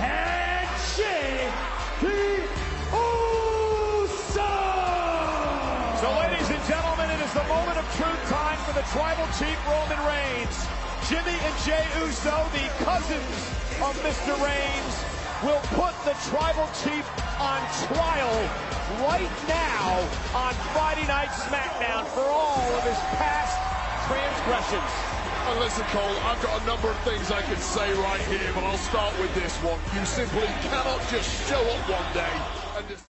And the Uso. So, ladies and gentlemen, it is the moment of truth time for the Tribal Chief Roman Reigns. Jimmy and Jey Uso, the cousins of Mr. Reigns, will put the Tribal Chief on trial right now on Friday Night SmackDown for all of his past transgressions. And listen, Cole, I've got a number of things I could say right here, but I'll start with this one. You simply cannot just show up one day